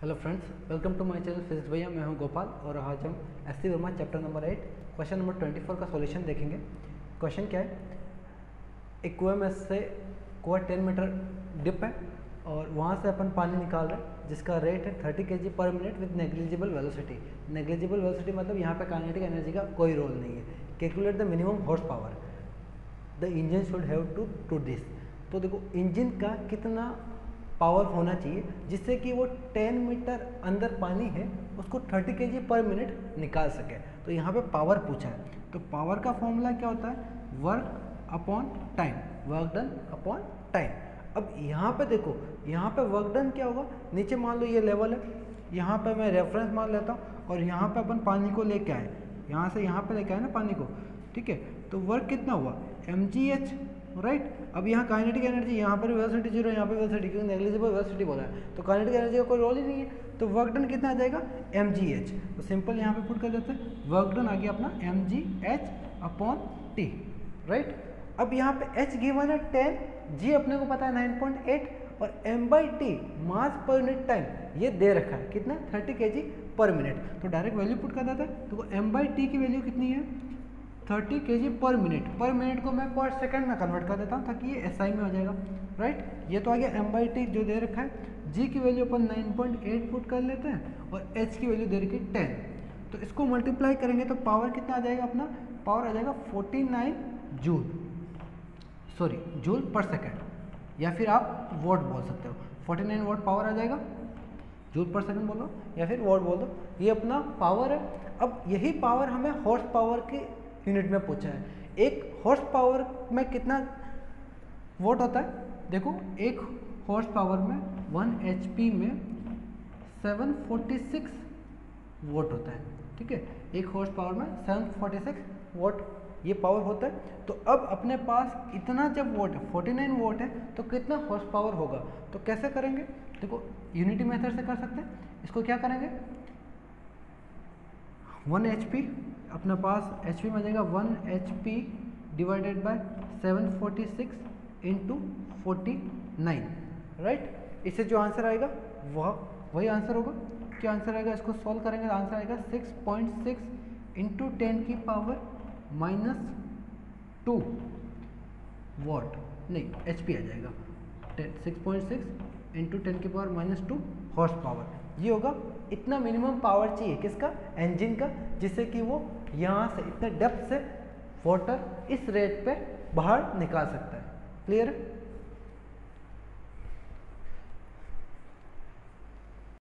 Hello friends welcome to my channel physics भैया मैं हूँ गोपाल और आज हम S C Verma chapter number eight question number twenty four का सॉल्यूशन देखेंगे। क्वेश्चन क्या है? एक कुएँ में से कुआ टेन मीटर डिप है और वहाँ से अपन पानी निकाल रहे हैं, जिसका रेट है थर्टी के पर minute with negligible velocity negligible velocity मतलब यहाँ पर काइनेटिक एनर्जी का कोई रोल नहीं है। Calculate the minimum horse power the engine should have to to this तो देखो इंजन का कितना पावर होना चाहिए, जिससे कि वो 10 मीटर अंदर पानी है, उसको 30 के पर मिनट निकाल सके। तो यहाँ पे पावर पूछा है। तो पावर का फॉर्मूला क्या होता है? Work upon time. Work done upon time. अब यहाँ पे देखो, यहाँ पे वर्क डन क्या होगा? नीचे मान लो ये लेवल है। यहाँ पे मैं रेफरेंस मान लेता हूँ और यहाँ पे अपन पानी को लेके आए। यहाँ से यहाँ पे लेके आए ना पानी को। ठीक है? तो वर्क कितना हुआ? एम जी एच राइट अब यहाँ काइनेटिक एनर्जी यहाँ पर वेलोसिटी ज़ीरो यहाँ पे वेलोसिटी क्योंकि नेग्लिजिबल वेलोसिटी बोला है। तो काइनेटिक एनर्जी का कोई रोल ही नहीं है। तो वर्क डन कितना आ जाएगा? एम जी एच तो सिंपल यहाँ पे पुट कर देते हैं। वर्क डन आ गया अपना M G H upon T right अब यहाँ पे एच गिवन है टेन जी अपने को पता है नाइन पॉइंट एट और M by T mass per unit time ये दे रखा है। कितना? थर्टी के जी पर मिनट तो डायरेक्ट वैल्यू पुट कर देता है। तो एम बाई टी की वैल्यू कितनी है? थर्टी के जी पर मिनट पर मिनट को मैं पर सेकंड में कन्वर्ट कर देता हूँ ताकि ये एस आई में हो जाएगा। राइट ये तो आ गया एम बाई टी जो दे रखा है जी की वैल्यू अपन नाइन पॉइंट एट पुट कर लेते हैं और एच की वैल्यू दे रखी टेन तो इसको मल्टीप्लाई करेंगे तो पावर कितना आ जाएगा अपना? पावर आ जाएगा forty nine joule sorry joule per second या फिर आप वोट बोल सकते हो। फोर्टी नाइन वोट पावर आ जाएगा। जूल पर सेकंड बोलो या फिर वोट बोल दो। ये अपना पावर है। अब यही पावर हमें हॉर्स पावर की यूनिट में पूछा है। एक हॉर्स पावर में कितना वोट होता है? देखो, एक हॉर्स पावर में वन एच में 746 वोट होता है, ठीक है? एक हॉर्स पावर में 746 वोट ये पावर होता है। तो अब अपने पास इतना जब वोट है 49 वोट है तो कितना हॉर्स पावर होगा? तो कैसे करेंगे? देखो यूनिटी मेथड से कर सकते हैं। इसको क्या करेंगे? वन एच अपने पास एच पी में जाएगा one H P divided by seven forty six into forty nine right इससे जो आंसर आएगा, वह, वही आंसर होगा। क्या आंसर आएगा? इसको सॉल्व करेंगे तो आंसर आएगा six point six into ten की पावर माइनस टू वॉट नहीं एच पी आ जाएगा। Six point six into ten की power minus two horse power ये होगा, इतना मिनिमम पावर चाहिए किसका? इंजन का, जिससे कि वो यहाँ से इतने डेप्थ से वाटर इस रेट पे बाहर निकाल सकता है. क्लियर